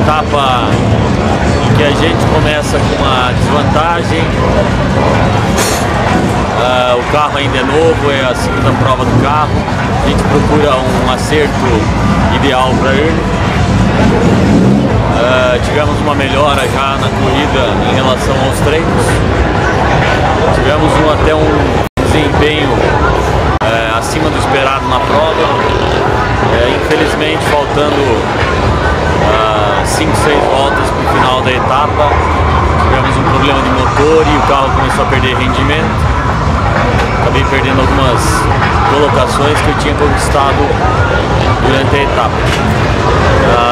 etapa em que a gente começa com uma desvantagem. Uh, o carro ainda é novo, é a segunda prova do carro. A gente procura um acerto ideal para ele. Uh, tivemos uma melhora já na corrida em relação aos treinos. Tivemos um, até um desempenho uh, acima do esperado na prova. infelizmente, faltando 5, 6 voltas para o final da etapa, tivemos um problema de motor e o carro começou a perder rendimento acabei perdendo algumas colocações que eu tinha conquistado durante a etapa.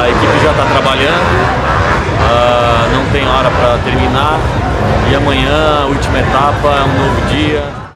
A equipe já está trabalhando, uh, não tem hora para terminar e amanhã, última etapa, é um novo dia.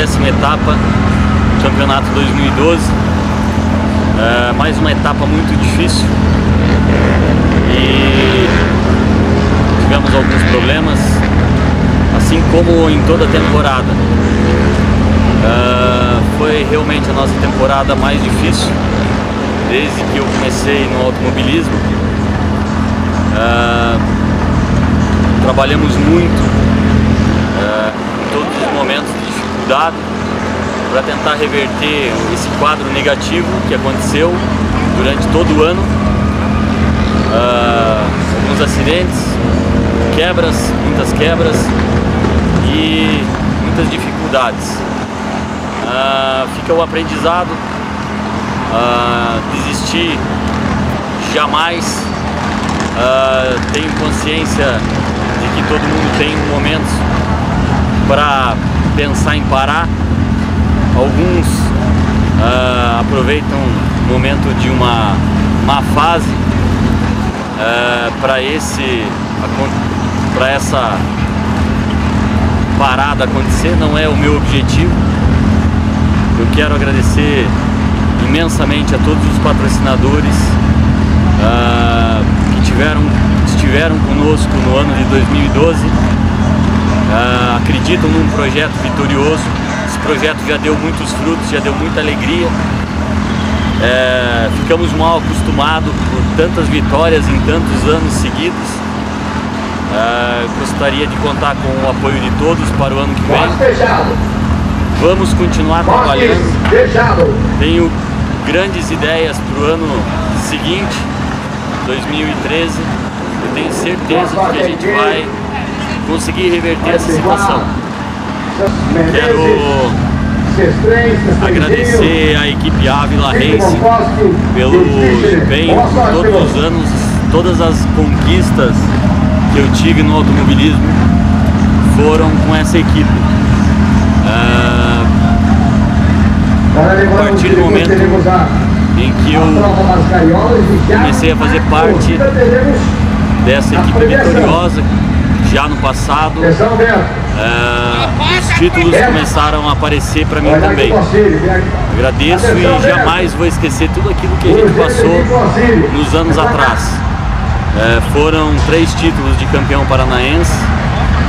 Décima etapa do campeonato 2012. É, mais uma etapa muito difícil e tivemos alguns problemas, assim como em toda a temporada. É, foi realmente a nossa temporada mais difícil desde que eu comecei no automobilismo. É, trabalhamos muito momentos dificuldade para tentar reverter esse quadro negativo que aconteceu durante todo o ano. Uh, alguns acidentes, quebras, muitas quebras e muitas dificuldades. Uh, fica o aprendizado, uh, desistir jamais. tenho consciência de que todo mundo tem momentos para pensar em parar. Alguns uh, aproveitam o momento de uma má fase uh, para esse para essa parada acontecer. Não é o meu objetivo. Eu quero agradecer imensamente a todos os patrocinadores uh, que tiveram, estiveram conosco no ano de 2012 uh, acreditam num projeto vitorioso. Esse projeto já deu muitos frutos, já deu muita alegria. É, ficamos mal acostumados por tantas vitórias em tantos anos seguidos. É, gostaria de contar com o apoio de todos para o ano que vem. Vamos continuar trabalhando. Tenho grandes ideias para o ano seguinte, 2013. Eu tenho certeza de que a gente vai conseguir reverter essa situação. Quero agradecer à equipe Ávila Race pelo empenho todos os anos, todas as conquistas que eu tive no automobilismo foram com essa equipe. Uh, a partir do momento em que eu comecei a fazer parte dessa equipe vitoriosa já no passado. É, os títulos começaram a aparecer para mim também. Agradeço e jamais vou esquecer tudo aquilo que a gente passou nos anos atrás. É, foram três títulos de campeão paranaense,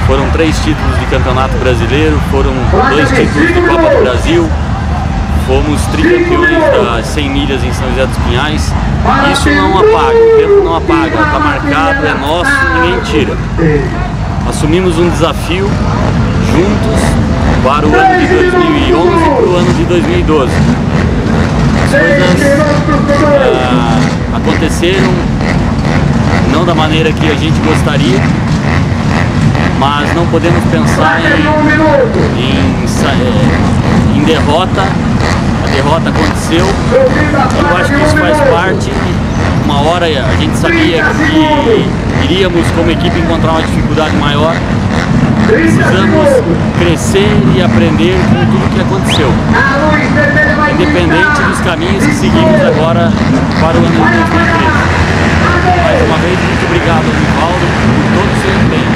foram três títulos de campeonato brasileiro, foram dois títulos de Copa do Brasil, fomos tricampeões das 100 milhas em São José dos Pinhais. Isso não apaga, o tempo não apaga, está marcado, é nosso, ninguém tira assumimos um desafio juntos para o ano de 2011 e para o ano de 2012. As coisas ah, aconteceram não da maneira que a gente gostaria, mas não podemos pensar em, em, eh, em derrota. A derrota aconteceu. Eu acho que isso faz parte. Uma hora a gente sabia que iríamos como equipe encontrar uma dificuldade maior. Precisamos crescer e aprender com tudo que aconteceu. Independente dos caminhos que seguimos agora para o ano de 2013. Mais uma vez, muito obrigado, Rivaldo, por todo o seu empenho.